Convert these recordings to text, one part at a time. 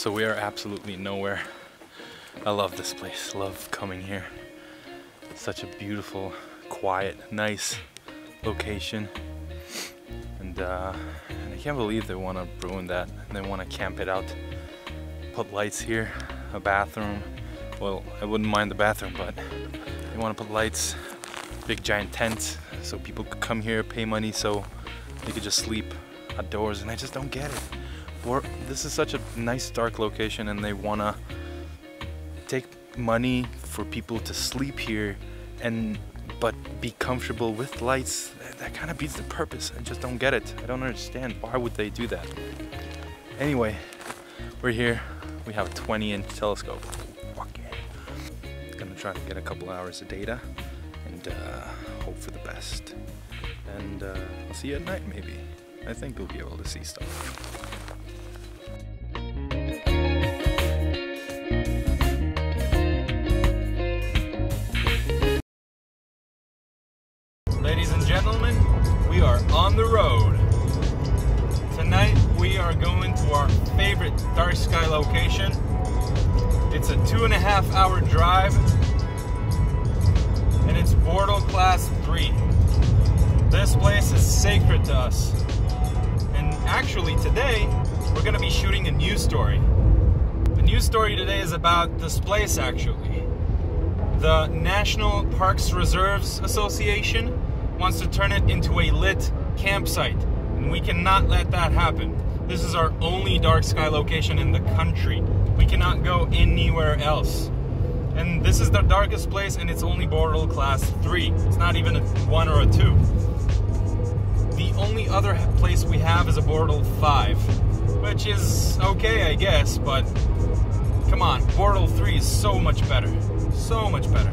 So we are absolutely nowhere. I love this place, love coming here. Such a beautiful, quiet, nice location. And, uh, and I can't believe they want to ruin that. They want to camp it out, put lights here, a bathroom. Well, I wouldn't mind the bathroom, but they want to put lights, big giant tent, so people could come here, pay money, so they could just sleep outdoors, and I just don't get it. Or this is such a nice dark location, and they want to take money for people to sleep here and but be comfortable with lights. That, that kind of beats the purpose. I just don't get it. I don't understand. Why would they do that? Anyway we're here. We have a 20 inch telescope. Gonna try to get a couple hours of data and uh, hope for the best. And uh, i'll see you at night maybe. I think we'll be able to see stuff favorite dark sky location. It's a two and a half hour drive and it's Bortle Class 3. This place is sacred to us. And actually today we're going to be shooting a news story. The news story today is about this place actually. The National Parks Reserves Association wants to turn it into a lit campsite, and we cannot let that happen. This is our only dark sky location in the country. We cannot go anywhere else. And this is the darkest place, and it's only Bortle Class 3. It's not even a 1 or a 2. The only other place we have is a Bortle 5, which is okay, I guess, but come on, Bortle 3 is so much better. So much better.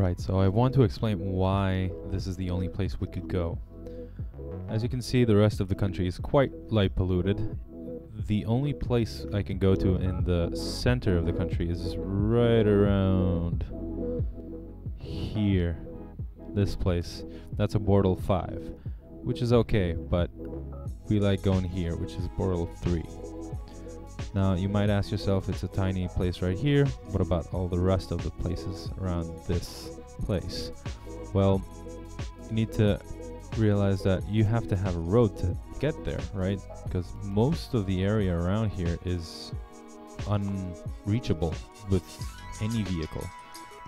Right, so I want to explain why this is the only place we could go. As you can see, the rest of the country is quite light polluted. The only place I can go to in the center of the country is right around here. This place. That's a Bortle 5, which is okay, but we like going here, which is Bortle 3. Now, you might ask yourself, it's a tiny place right here. What about all the rest of the places around this place? Well, you need to realize that you have to have a road to get there, right? Because most of the area around here is unreachable with any vehicle.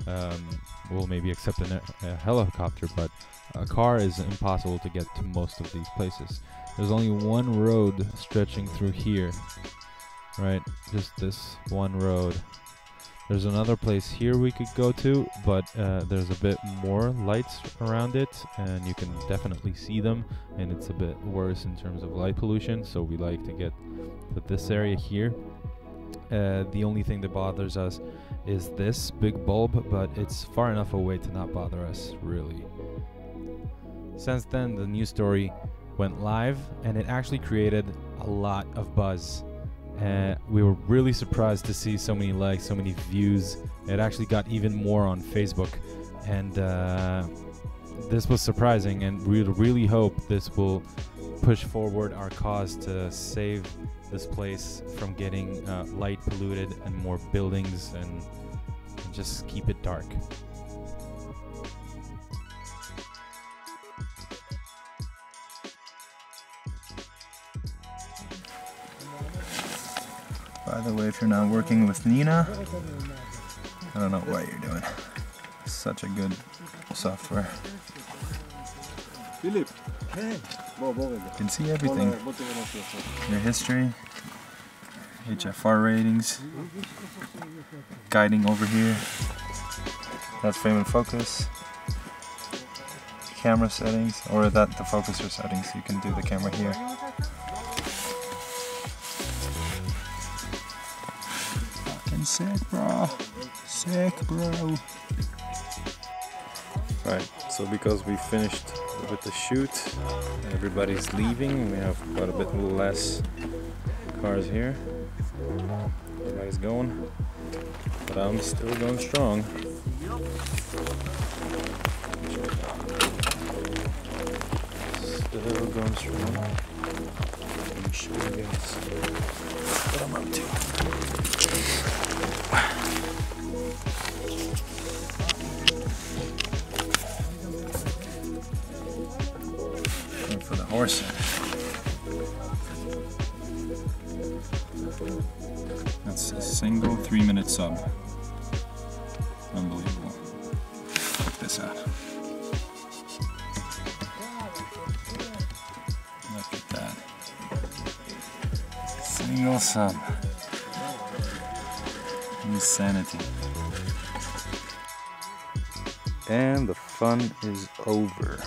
Um, well, maybe except a, a helicopter, but a car is impossible to get to most of these places. There's only one road stretching through here right just this one road. There's another place here we could go to but uh, there's a bit more lights around it and you can definitely see them and it's a bit worse in terms of light pollution so we like to get to this area here. Uh, the only thing that bothers us is this big bulb but it's far enough away to not bother us really. Since then the news story went live and it actually created a lot of buzz and we were really surprised to see so many likes, so many views. It actually got even more on Facebook, and uh, this was surprising. And we really hope this will push forward our cause to save this place from getting uh, light polluted and more buildings, and, and just keep it dark. By the way, if you're not working with Nina, I don't know what you're doing. Such a good software. You can see everything. Your history, HFR ratings, guiding over here. That's frame and focus. Camera settings, or that the focuser settings. You can do the camera here. Sick, bro. Sick, bro. Right, so because we finished with the shoot, everybody's leaving. We have quite a bit less cars here. Everybody's going, but I'm still going strong. Still going strong. Let me show you guys what I'm up to. That's a single three minute sub. Unbelievable. Check this out. Look at that. Single sub. Insanity. And the fun is over.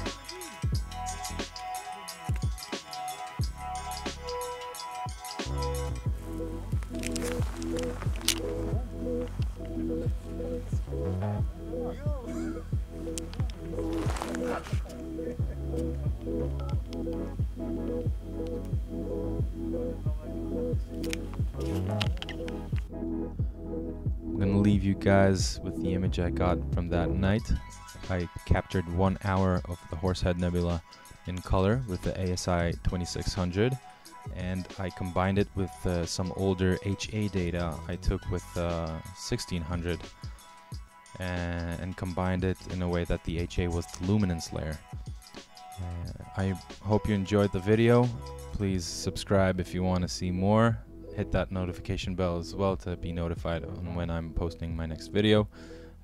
Leave you guys with the image I got from that night. I captured one hour of the Horsehead Nebula in color with the ASI 2600 and I combined it with uh, some older HA data I took with uh, 1600 and, and combined it in a way that the HA was the luminance layer. Uh, I hope you enjoyed the video. Please subscribe if you want to see more. Hit that notification bell as well to be notified on when I'm posting my next video.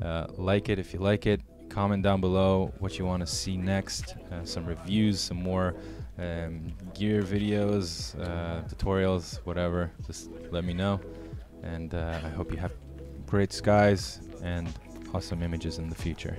Uh, like it if you like it. Comment down below what you want to see next. Uh, some reviews, some more um, gear videos, uh, tutorials, whatever. Just let me know. And uh, I hope you have great skies and awesome images in the future.